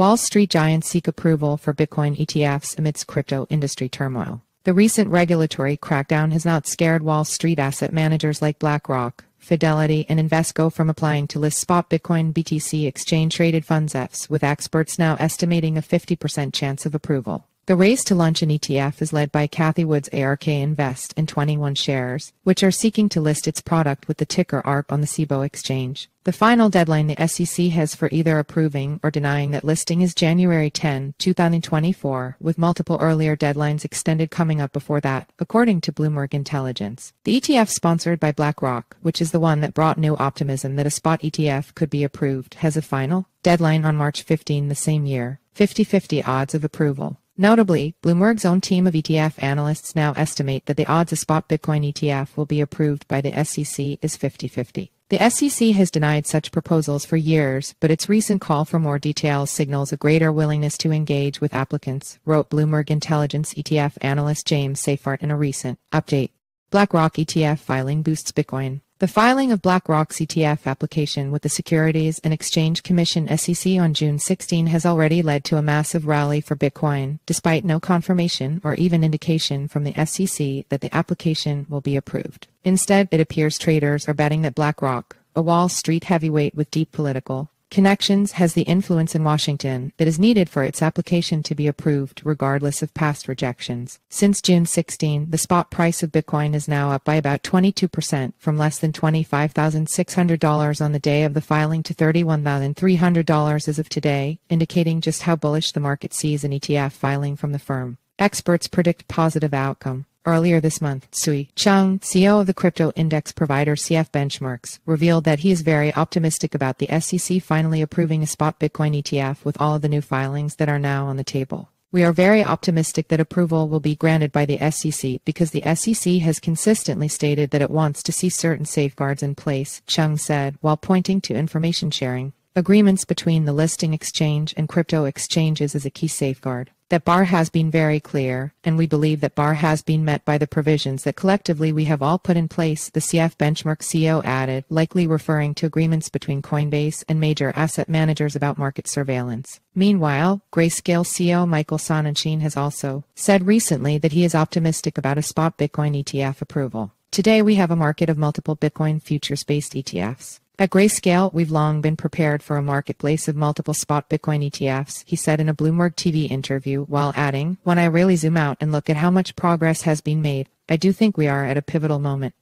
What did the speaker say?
Wall Street giants seek approval for Bitcoin ETFs amidst crypto industry turmoil. The recent regulatory crackdown has not scared Wall Street asset managers like BlackRock, Fidelity, and Invesco from applying to list spot Bitcoin BTC exchange traded funds ETFs, with experts now estimating a 50% chance of approval. The race to launch an ETF is led by Cathie Wood's ARK Invest and 21Shares, which are seeking to list its product with the ticker ARK on the CBOE exchange. The final deadline the SEC has for either approving or denying that listing is January 10, 2024, with multiple earlier deadlines extended coming up before that, according to Bloomberg Intelligence. The ETF sponsored by BlackRock, which is the one that brought new optimism that a spot ETF could be approved, has a final deadline on March 15 the same year, 50-50 odds of approval. Notably, Bloomberg's own team of ETF analysts now estimate that the odds a spot Bitcoin ETF will be approved by the SEC is 50-50. The SEC has denied such proposals for years, but its recent call for more details signals a greater willingness to engage with applicants, wrote Bloomberg Intelligence ETF analyst James Seyffart in a recent update. BlackRock ETF filing boosts Bitcoin. The filing of BlackRock's ETF application with the Securities and Exchange Commission SEC on June 16 has already led to a massive rally for Bitcoin, despite no confirmation or even indication from the SEC that the application will be approved. Instead, it appears traders are betting that BlackRock, a Wall Street heavyweight with deep political, Connections has the influence in Washington that is needed for its application to be approved regardless of past rejections. Since June 16, the spot price of Bitcoin is now up by about 22% from less than $25,600 on the day of the filing to $31,300 as of today, indicating just how bullish the market sees an ETF filing from the firm. Experts predict positive outcome. Earlier this month, Sui Chung, CEO of the crypto index provider CF Benchmarks, revealed that he is very optimistic about the SEC finally approving a spot Bitcoin ETF with all of the new filings that are now on the table. We are very optimistic that approval will be granted by the SEC because the SEC has consistently stated that it wants to see certain safeguards in place, Chung said, while pointing to information sharing. Agreements between the listing exchange and crypto exchanges is a key safeguard that bar has been very clear, and we believe that bar has been met by the provisions that collectively we have all put in place, the CF Benchmark CEO added, likely referring to agreements between Coinbase and major asset managers about market surveillance. Meanwhile, Grayscale CEO Michael Sonnenshein has also said recently that he is optimistic about a spot Bitcoin ETF approval. Today we have a market of multiple Bitcoin futures-based ETFs. At Grayscale, we've long been prepared for a marketplace of multiple spot Bitcoin ETFs, he said in a Bloomberg TV interview, while adding, When I really zoom out and look at how much progress has been made, I do think we are at a pivotal moment.